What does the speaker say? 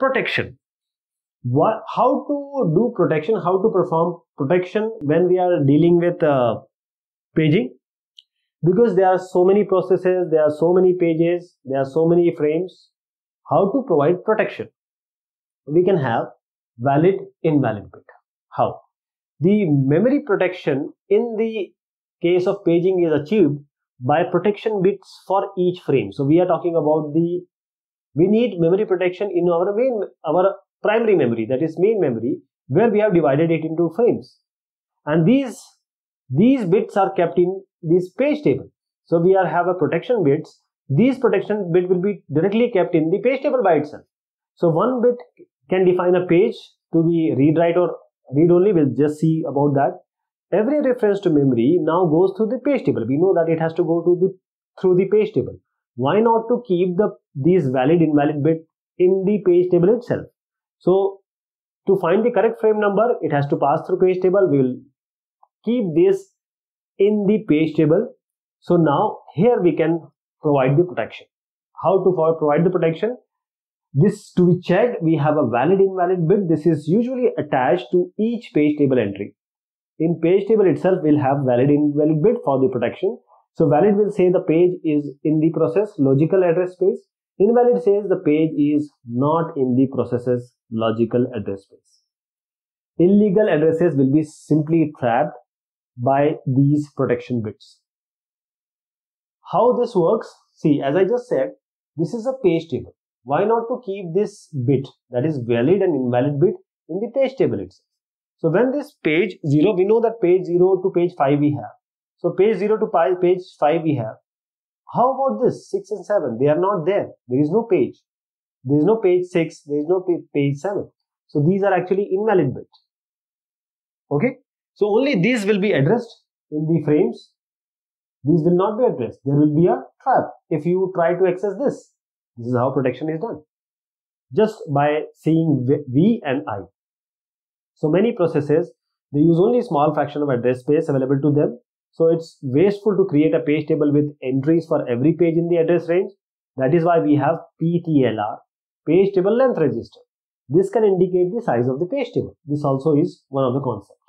protection. What, how to do protection, how to perform protection when we are dealing with uh, paging? Because there are so many processes, there are so many pages, there are so many frames. How to provide protection? We can have valid, invalid bit. How? The memory protection in the case of paging is achieved by protection bits for each frame. So we are talking about the, we need memory protection in our main, our primary memory, that is main memory, where we have divided it into frames. And these, these bits are kept in this page table. So we are have a protection bits. These protection bit will be directly kept in the page table by itself. So one bit can define a page to be read write or read only. We'll just see about that every reference to memory now goes through the page table. We know that it has to go to the through the page table. Why not to keep the these valid invalid bit in the page table itself? So to find the correct frame number, it has to pass through page table. We will keep this in the page table. So now here we can provide the protection. How to provide the protection? This to be checked, we have a valid invalid bit. This is usually attached to each page table entry in page table itself we will have valid invalid bit for the protection so valid will say the page is in the process logical address space. Invalid says the page is not in the process's logical address space. Illegal addresses will be simply trapped by these protection bits. How this works? See as i just said this is a page table. Why not to keep this bit that is valid and invalid bit in the page table itself? So when this page 0, we know that page 0 to page 5 we have. So page 0 to page 5 we have. How about this 6 and 7? They are not there. There is no page. There is no page 6. There is no page 7. So these are actually invalid bits. Okay. So only these will be addressed in the frames. These will not be addressed. There will be a trap if you try to access this. This is how protection is done. Just by seeing V and I. So many processes, they use only small fraction of address space available to them. So it's wasteful to create a page table with entries for every page in the address range. That is why we have PTLR, page table length register. This can indicate the size of the page table. This also is one of the concepts.